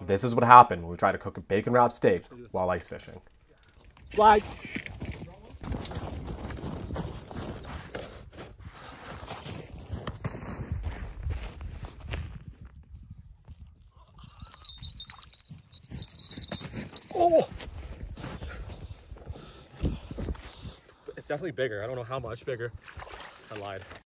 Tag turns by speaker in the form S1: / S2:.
S1: This is what happened when we tried to cook a bacon wrapped steak while ice fishing.
S2: Flag. Oh! It's definitely bigger. I don't know how much bigger. I lied.